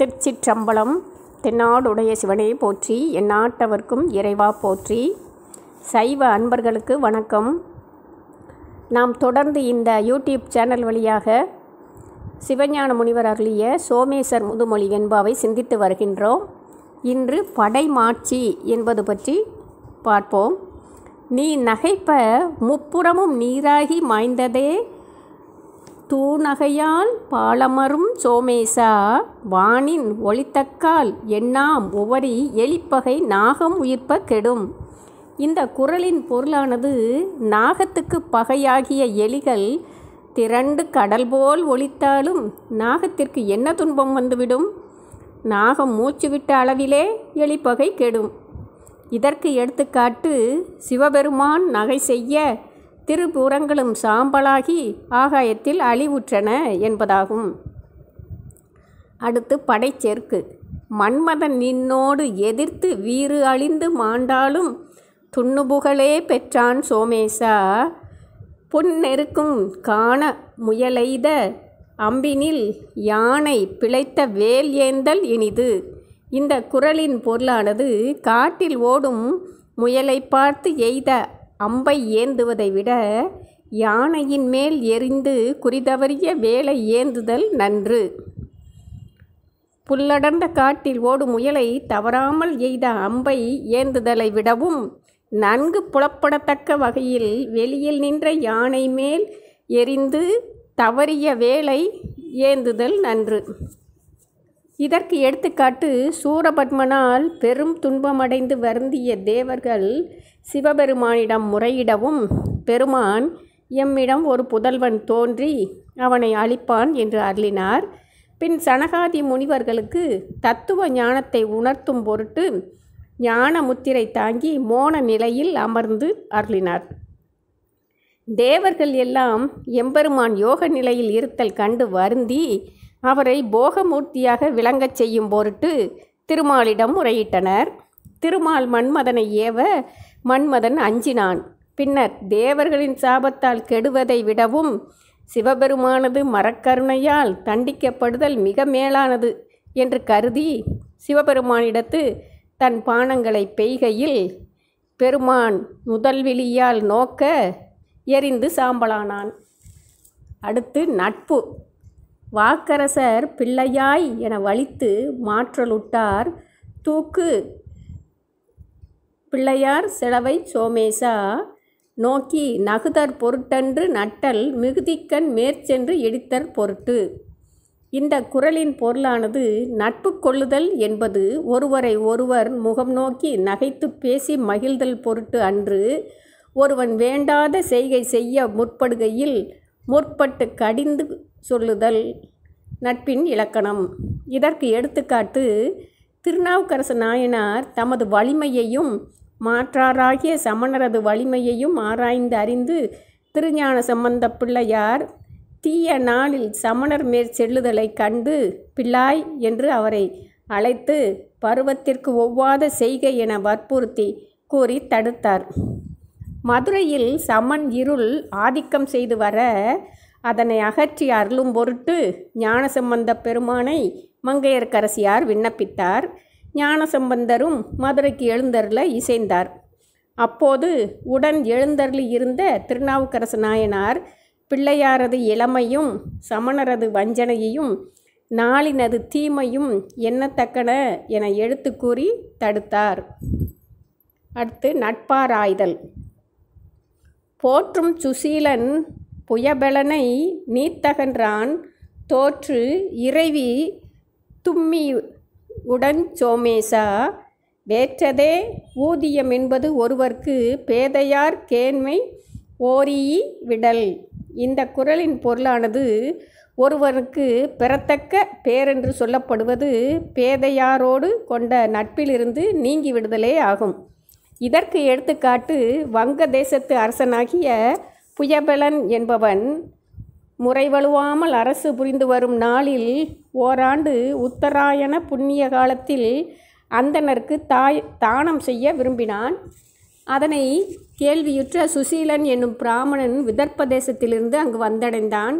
திருச்சிற்றம்பலம் தென்னாடுடைய சிவனே போற்றி எந்நாட்டவர்க்கும் இறைவா போற்றி. சைவ அன்பர்களுக்கு வணக்கம். நாம் தொடர்ந்து இந்த யூடியூப் சேனல் வழியாக சிவஞான முனிவர் அருளிய சோமேஸ்வர் முதுமொழி என்பாவை சிந்தித்து வருகின்றோம். இன்று படைமாட்சி என்பது பற்றி பார்ப்போம். நீ நகைப்ப முப்புறமும் நீராகி மாய்ந்ததே தூணகையான் பாலமரும் சோமேசா வானின் ஒளித்தக்கால் எண்ணாம் ஒவ்வொரு எலிப்பகை நாகம் உயிர்ப்ப கெடும். இந்த குரலின் பொருளானது நாகத்துக்கு பகையாகிய எலிகள் திரண்டு கடல் போல் ஒழித்தாலும் நாகத்திற்கு என்ன துன்பம் வந்துவிடும்? நாகம் மூச்சுவிட்ட அளவிலே எலிப்பகை கெடும். இதற்கு எடுத்துக்காட்டு சிவபெருமான் நகை செய்ய திருபுறங்களும் சாம்பலாகி ஆகாயத்தில் அழிவுற்றன என்பதாகும். அடுத்து படைச்சேர்க்கு மன்மதன் நின்னோடு எதிர்த்து வீறு அழிந்து மாண்டாலும் துண்ணுபுகழே பெற்றான் சோமேசா. புன்னெருக்கும் காண முயலெய்த அம்பினில் யானை பிழைத்த வேல் ஏந்தல் இனிது. இந்த குரலின் பொருளானது காட்டில் ஓடும் முயலை பார்த்து எய்த அம்பை ஏந்துவதை விட யானையின் மேல் எரிந்து குறிதவறிய வேலை ஏந்துதல் நன்று. புல்லடர்ந்த காட்டில் ஓடும் முயலை தவறாமல் எய்த அம்பை ஏந்துதலை விடவும் நன்கு புலப்படத்தக்க வகையில் வெளியில் நின்ற யானை மேல் எரிந்து தவறிய வேலை ஏந்துதல் நன்று. இதற்கு எடுத்துக்காட்டு சூரபத்மனால் பெரும் துன்பமடைந்து வருந்திய தேவர்கள் சிவபெருமானிடம் முறையிடவும் பெருமான் எம்மிடம் ஒரு புதல்வன் தோன்றி அவனை அழிப்பான் என்று அருளினார். பின் சனகாதி முனிவர்களுக்கு தத்துவ ஞானத்தை உணர்த்தும் பொருட்டு ஞான முத்திரை தாங்கி மோன நிலையில் அமர்ந்து அருளினார். தேவர்கள் எல்லாம் எம்பெருமான் யோக நிலையில் இருத்தல் கண்டு வருந்தி அவரை போகமூர்த்தியாக விளங்கச் செய்யும் பொருட்டு திருமாலிடம் முறையிட்டனர். திருமால் மன்மதனை ஏவ மன்மதன் அஞ்சினான். பின்னர் தேவர்களின் சாபத்தால் கெடுவதை விடவும் சிவபெருமானது மரக்கருணையால் தண்டிக்கப்படுதல் மிக மேலானது என்று கருதி சிவபெருமானிடத்து தன் பானங்களை பெய்கையில் பெருமான் முதல்விழியால் நோக்க எரிந்து சாம்பலானான். அடுத்து நட்பு. வாக்கரசர் பிள்ளையாய் என வலித்து மாற்றலுட்டார். தூக்கு. பிள்ளையார் செலவை சோமேசா. நோக்கி நகுதற் பொருட்டன்று நட்டல் மிகுதிக்கண் மேற்சென்று இடித்தற் பொருட்டு. இந்த குரலின் பொருளானது நட்பு கொள்ளுதல் என்பது ஒருவரை ஒருவர் முகம் நோக்கி நகைத்து பேசி மகிழ்தல் பொருட்டு அன்று ஒருவன் வேண்டாத செய்கை செய்ய முற்படுகையில் முற்பட்டு கடிந்து சொல்லுதல் நட்பின் இலக்கணம். இதற்கு எடுத்துக்காட்டு திருநாவுக்கரசு நாயனார் தமது வலிமையையும் மாற்றாராகிய சமணரது வலிமையையும் ஆராய்ந்து அறிந்து திருஞான சம்பந்த பிள்ளையார் தீய நாளில் சமணர் மேற் செல்லுதலை கண்டு பிள்ளாய் என்று அவரை அழைத்து பருவத்திற்கு ஒவ்வாத செய்கை என வற்புறுத்தி கூறி தடுத்தார். மதுரையில் சமன் இருள் ஆதிக்கம் செய்து வர அதனை அகற்றி அருளும் பொருட்டு ஞானசம்பந்த பெருமானை மங்கையர்க்கரசியார் விண்ணப்பித்தார். ஞானசம்பந்தரும் மதுரைக்கு எழுந்தருள இசைந்தார். அப்போது உடன் எழுந்தருளி இருந்த திருநாவுக்கரசு நாயனார் பிள்ளையாரது இளமையும் சமணரது வஞ்சனையையும் நாளினது தீமையும் எண்ணத்தக்கன என எடுத்து கூறி தடுத்தார். அடுத்து நட்பாராய்தல். போற்றும் சுசீலன் புயபலனை நீத்தகன்றான். தோற்று இறைவி தும்மி உடன் சோமேசா. வேற்றதே ஊதியம் என்பது ஒருவர்க்கு பேதையார் கேண்மை ஓரியி விடல் இந்த குரலின் பொருளானது ஒருவருக்கு பெறத்தக்க பேரென்று சொல்லப்படுவது பேதையாரோடு கொண்ட நட்பிலிருந்து நீங்கி விடுதலே ஆகும். இதற்கு எடுத்துக்காட்டு வங்க தேசத்து அரசனாகிய புயபலன் என்பவன் முறைவழுவாமல் அரசு புரிந்து வரும் நாளில் ஓராண்டு உத்தராயண புண்ணிய காலத்தில் அந்தனருக்கு தாய் தானம் செய்ய விரும்பினான். அதனை கேள்வியுற்ற சுசீலன் என்னும் பிராமணன் விதர்ப்ப தேசத்திலிருந்து அங்கு வந்தடைந்தான்.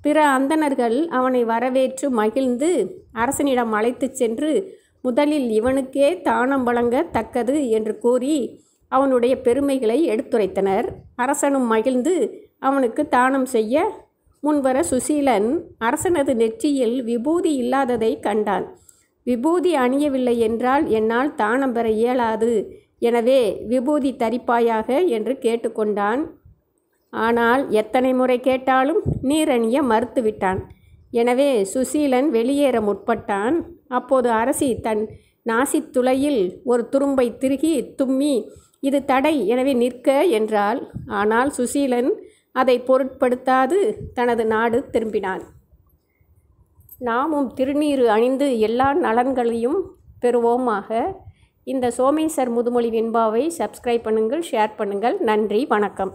பிற அந்தணர்கள் அவனை வரவேற்று மகிழ்ந்து அரசனிடம் அழைத்துச் சென்று முதலில் இவனுக்கே தானம் வழங்க தக்கது என்று கூறி அவனுடைய பெருமைகளை எடுத்துரைத்தனர். அரசனும் மகிழ்ந்து அவனுக்கு தானம் செய்ய முன்வர சுசீலன் அரசனது நெற்றியில் விபூதி இல்லாததை கண்டான். விபூதி அணியவில்லை என்றால் என்னால் தானம் பெற இயலாது. எனவே விபூதி தரிப்பாயாக என்று கேட்டுக்கொண்டான். ஆனால் எத்தனை முறை கேட்டாலும் நீரணிய மறுத்துவிட்டான். எனவே சுசீலன் வெளியேற முற்பட்டான். அப்போது அரசி தன் நாசித்துளையில் ஒரு துரும்பை திருகி தும்மி இது தடை. எனவே நிற்க என்றால் ஆனால் சுசீலன் அதை பொருட்படுத்தாது தனது நாடு திரும்பினான். நாமும் திருநீறு அணிந்து எல்லா நலன்களையும் பெறுவோமாக. இந்த சோமேசர் முதுமொழி வெண்பாவை சப்ஸ்கிரைப் பண்ணுங்கள் ஷேர் பண்ணுங்கள். நன்றி வணக்கம்.